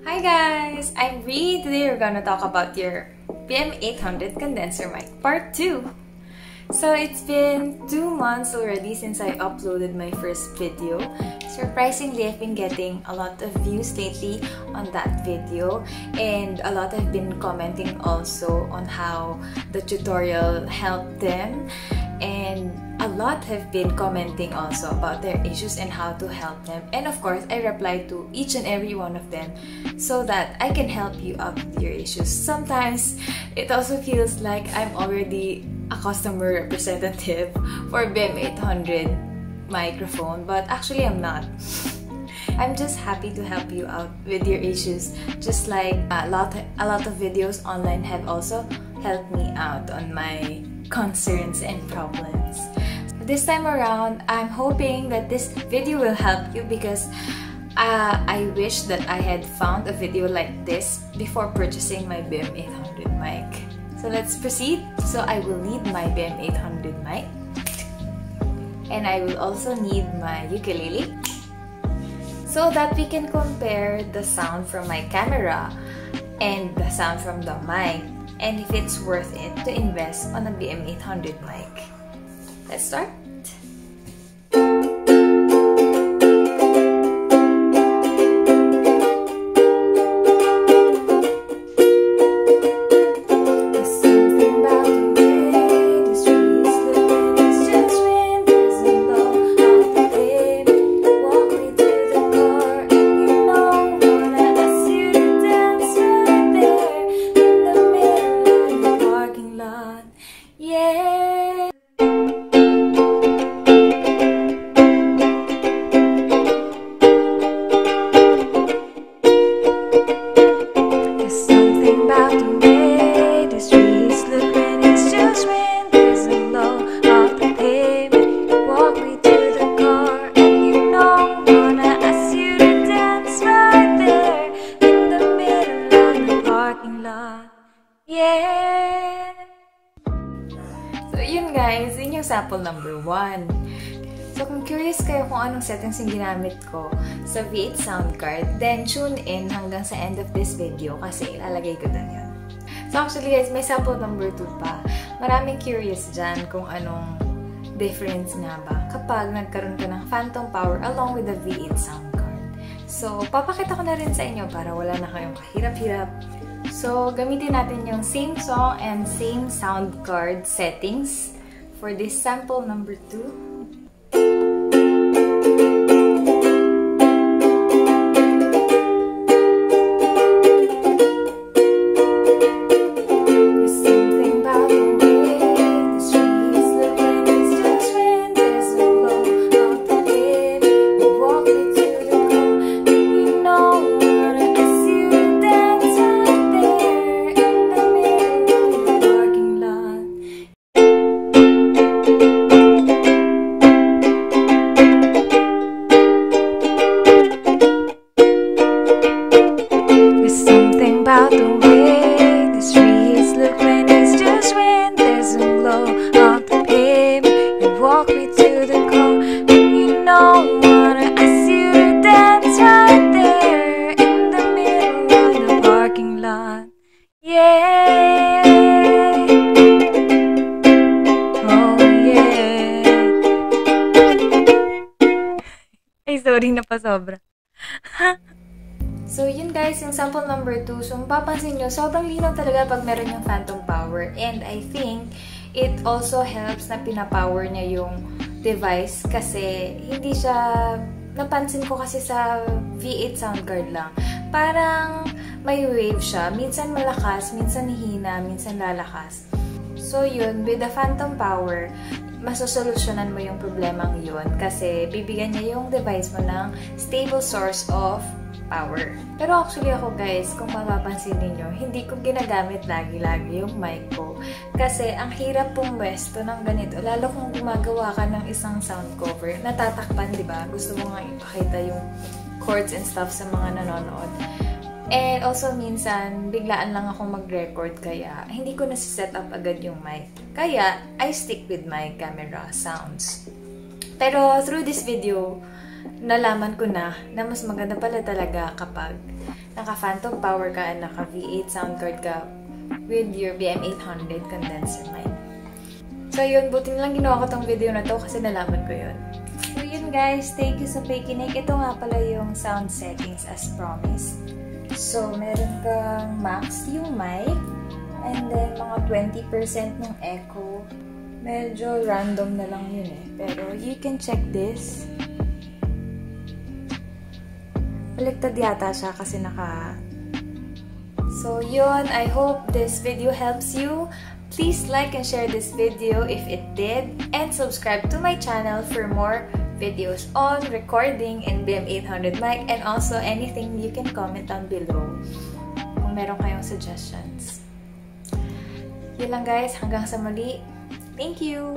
Hi guys! I'm Ree. Today we're gonna talk about your BM800 condenser mic part 2. So it's been two months already since I uploaded my first video. Surprisingly, I've been getting a lot of views lately on that video and a lot have been commenting also on how the tutorial helped them and a lot have been commenting also about their issues and how to help them. And of course, I reply to each and every one of them so that I can help you out with your issues. Sometimes it also feels like I'm already a customer representative for BM800 microphone, but actually I'm not. I'm just happy to help you out with your issues, just like a lot, a lot of videos online have also helped me out on my concerns and problems. This time around, I'm hoping that this video will help you because uh, I wish that I had found a video like this before purchasing my BM800 mic. So let's proceed. So I will need my BM800 mic and I will also need my ukulele so that we can compare the sound from my camera and the sound from the mic and if it's worth it to invest on a BM800 mic. Let's start. Yeah. There's something about guys, yun yung sample number 1. So, kung curious kayo kung anong settings yung ginamit ko sa V8 sound card, then tune in hanggang sa end of this video kasi ilalagay ko dun yun. So, actually guys, may sample number 2 pa. Maraming curious dyan kung anong difference nga ba kapag nagkaroon ka ng phantom power along with the V8 sound card. So, papakita ko na rin sa inyo para wala na kayong kahirap-hirap. So, gamitin natin yung same song and same sound card settings for this sample number two. about the way the streets look when it's just when there's a glow on the pavement. You walk me to the car when you know wanna ask you to dance right there in the middle of the parking lot. Yeah. Oh yeah. Ay, sorry sobra. So, yun guys, yung sample number 2. So, mapapansin nyo, sobrang linaw talaga pag meron yung phantom power. And I think, it also helps na pinapower niya yung device kasi hindi siya, napansin ko kasi sa V8 sound card lang, parang may wave siya. Minsan malakas, minsan hihina, minsan lalakas. So yun, with the phantom power, masosolusyonan mo yung problemang yun kasi bibigyan niya yung device mo ng stable source of power. Pero actually ako guys, kung mapapansin ninyo, hindi ko ginagamit lagi-lagi yung mic ko. Kasi ang hirap pumwesto ng ganito. Lalo kung gumagawa ka ng isang sound cover, natatakpan, di ba? Gusto mo nga ipakita yung chords and stuff sa mga nanonood. And also, minsan, biglaan lang ako mag-record kaya hindi ko nasi-set up agad yung mic. Kaya, I stick with my camera sounds. Pero through this video, nalaman ko na na mas maganda pala talaga kapag naka-phantom power ka and naka-V8 sound card ka with your BM800 condenser mic. So yun, buti lang ginawa ko tong video na to kasi nalaman ko yun. So yun guys, thank you sa pakikinig. Ito nga pala yung sound settings as promised. So meron kang max yung mic and then mga 20% ng echo. Medyo random na lang yun eh. Pero you can check this. Baliktad yata siya kasi naka... So yun, I hope this video helps you. Please like and share this video if it did. And subscribe to my channel for more videos on recording in BM800 mic and also anything you can comment down below kung meron kayong suggestions. Yun lang guys, hanggang sa muli. Thank you!